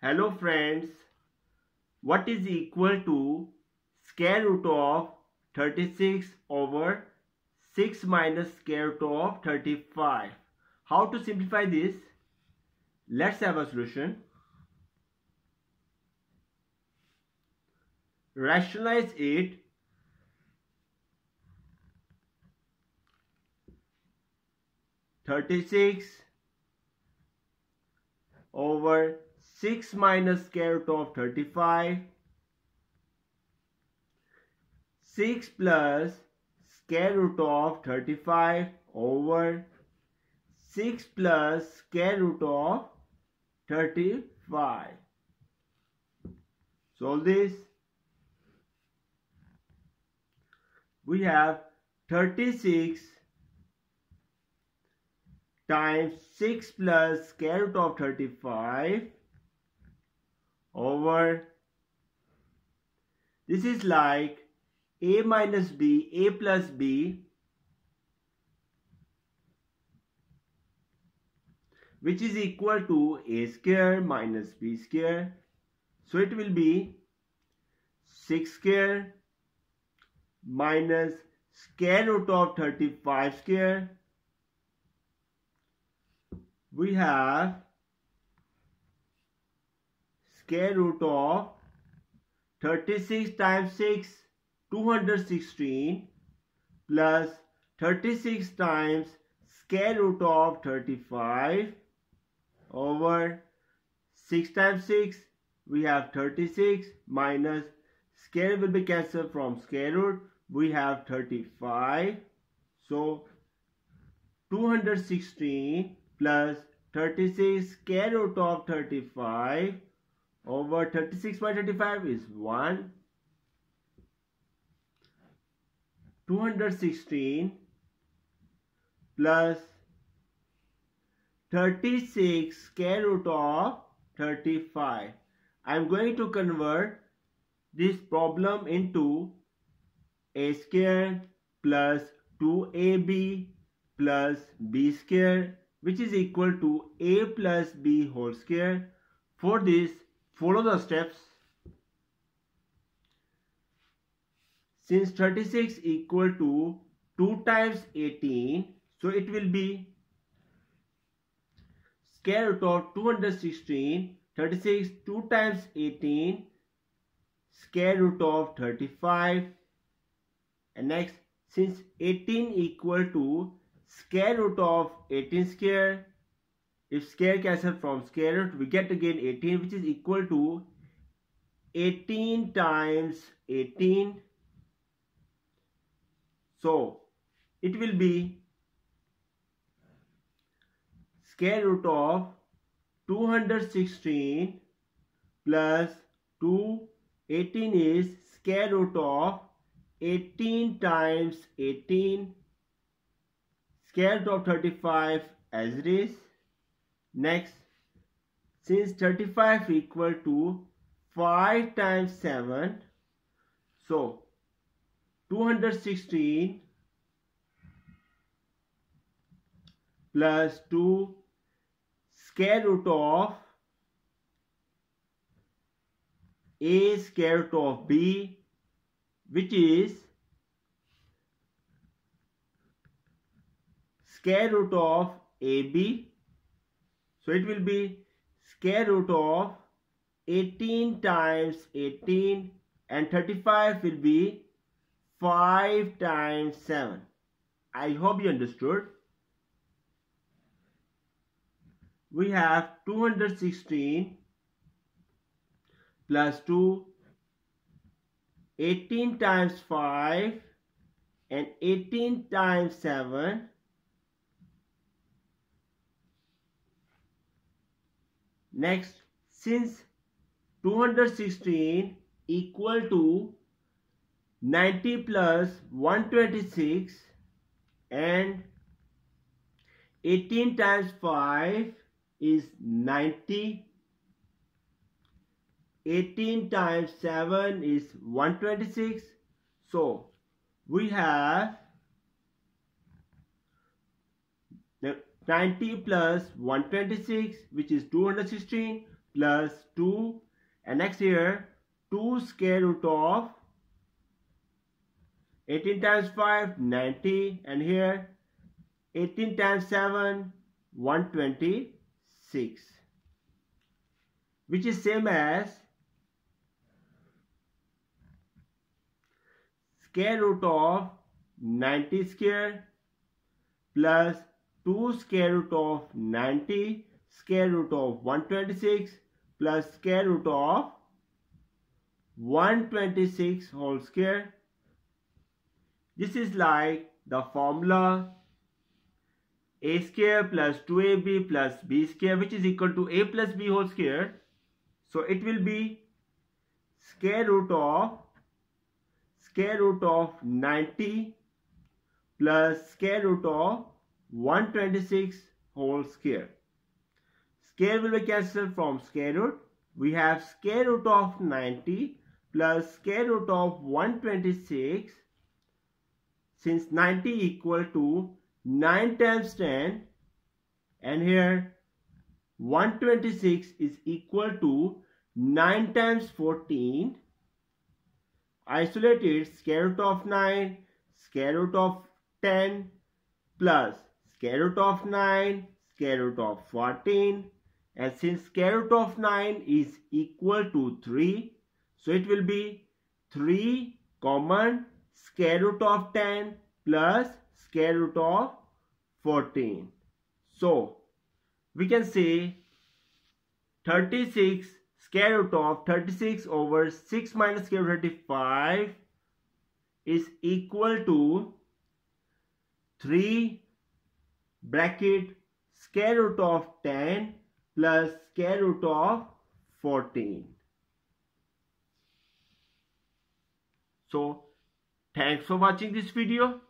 Hello friends, what is equal to square root of 36 over 6 minus square root of 35? How to simplify this? Let's have a solution. Rationalize it. Thirty-six over 6 minus square root of 35 6 plus square root of 35 over 6 plus square root of 35 solve this. We have 36 times 6 plus square root of 35 over. This is like a minus b a plus b. Which is equal to a square minus b square. So it will be 6 square minus square root of 35 square. We have square root of 36 times 6 216 plus 36 times square root of 35 over 6 times 6 we have 36 minus square will be cancelled from square root we have 35 so 216 plus 36 square root of 35 over 36 by 35 is 1 216 plus 36 square root of 35 I am going to convert this problem into a square plus 2ab plus b square which is equal to a plus b whole square. For this follow the steps. Since 36 equal to 2 times 18 so it will be square root of 216 36 2 times 18 square root of 35 and next since 18 equal to square root of 18 square if square cancel from square root we get again 18 which is equal to 18 times 18 so it will be square root of 216 plus 2 18 is square root of 18 times 18 square root of 35 as it is next since 35 equal to 5 times 7 so 216 plus 2 square root of a square root of b which is square root of AB. So it will be square root of 18 times 18 and 35 will be 5 times 7. I hope you understood. We have 216 plus 2 18 times 5 and 18 times 7 Next, since 216 equal to 90 plus 126 and 18 times 5 is 90 18 times 7 is 126 so we have 90 plus 126 which is 216 plus 2 and next here 2 square root of 18 times 5 90 and here 18 times 7 126 which is same as square root of 90 square plus 2 square root of 90 square root of 126 plus square root of 126 whole square. This is like the formula a square plus 2ab plus b square which is equal to a plus b whole square. So it will be square root of square root of 90 plus square root of 126 whole square. Square will be cancelled from square root. We have square root of 90 plus square root of 126 since 90 equal to 9 times 10 and here 126 is equal to 9 times 14 isolated square root of 9 square root of 10 plus square root of 9 square root of 14 and since square root of 9 is equal to 3 so it will be 3 common square root of 10 plus square root of 14. So we can say 36 square root of 36 over 6 minus square root of 35 is equal to 3 bracket square root of 10 plus square root of 14. So thanks for watching this video.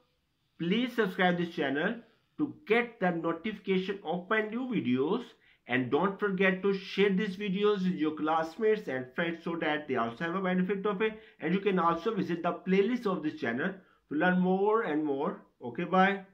Please subscribe this channel to get the notification of my new videos and don't forget to share these videos with your classmates and friends so that they also have a benefit of it and you can also visit the playlist of this channel to learn more and more okay bye